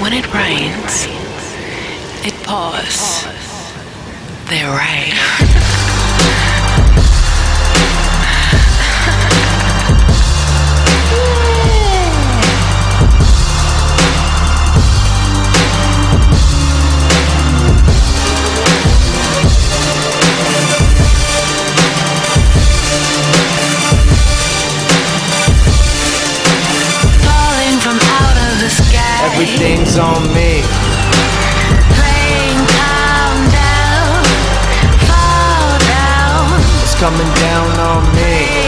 when it rains, it pours. They're rain. Everything's on me. Come down, fall down. It's coming down on me.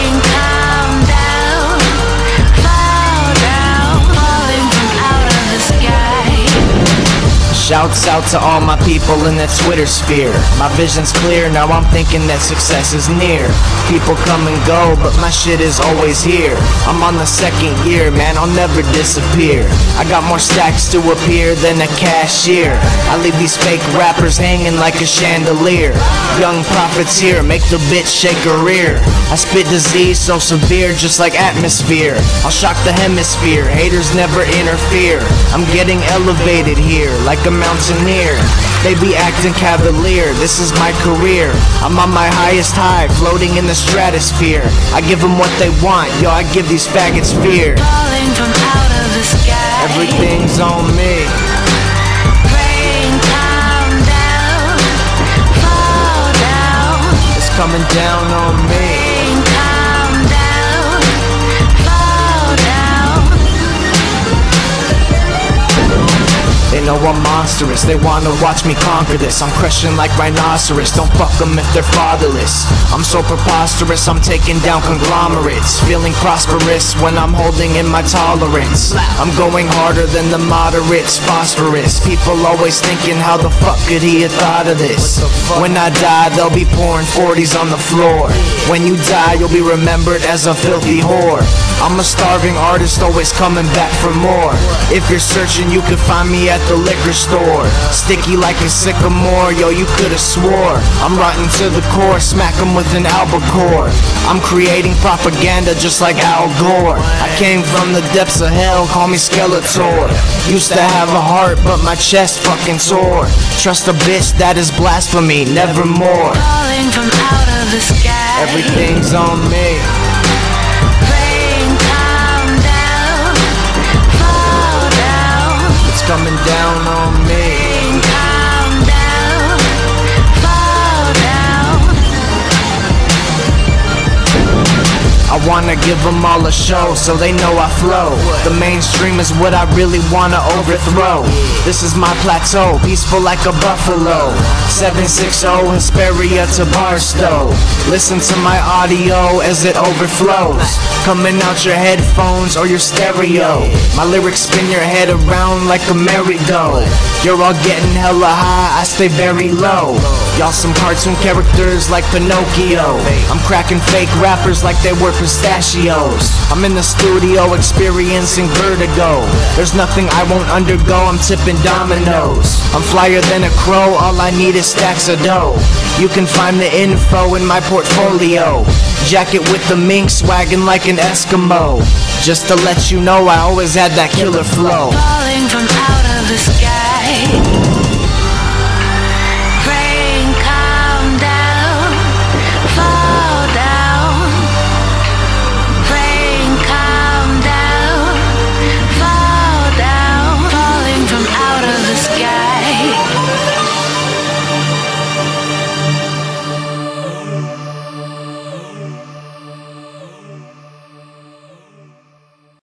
Shouts out to all my people in the Twitter sphere. My vision's clear, now I'm thinking that success is near. People come and go, but my shit is always here. I'm on the second year, man, I'll never disappear. I got more stacks to appear than a cashier. I leave these fake rappers hanging like a chandelier. Young prophets here, make the bitch shake her rear. I spit disease so severe, just like atmosphere. I'll shock the hemisphere, haters never interfere. I'm getting elevated here, like a mountaineer. They be acting cavalier, this is my career. I'm on my highest high, floating in the stratosphere. I give them what they want, yo, I give these faggots fear. Falling from out of the sky. Everything's on me. Rain, down, fall down. It's coming down I'm monstrous, they wanna watch me conquer this. I'm crushing like rhinoceros, don't fuck them if they're fatherless. I'm so preposterous, I'm taking down conglomerates. Feeling prosperous when I'm holding in my tolerance. I'm going harder than the moderates, phosphorus. People always thinking, how the fuck could he have thought of this? When I die, they'll be pouring 40s on the floor. When you die, you'll be remembered as a filthy whore. I'm a starving artist, always coming back for more. If you're searching, you can find me at the liquor store. Sticky like a sycamore, yo, you could've swore. I'm rotten to the core, smack 'em with an albacore. I'm creating propaganda just like Al Gore. I came from the depths of hell, call me Skeletor. Used to have a heart, but my chest fucking sore. Trust a bitch, that is blasphemy, nevermore. Falling from out of the sky. Everything's on me. Coming down on wanna give them all a show so they know I flow. The mainstream is what I really wanna overthrow. This is my plateau, peaceful like a buffalo. 760 Hesperia to Barstow. Listen to my audio as it overflows. Coming out your headphones or your stereo. My lyrics spin your head around like a merry-go. You're all getting hella high, I stay very low. Y'all some cartoon characters like Pinocchio. I'm cracking fake rappers like they were pistachios. I'm in the studio experiencing vertigo. There's nothing I won't undergo, I'm tipping dominoes. I'm flyer than a crow, all I need is stacks of dough. You can find the info in my portfolio. Jacket with the mink swagging like an Eskimo. Just to let you know, I always had that killer flow. Falling from out of the sky.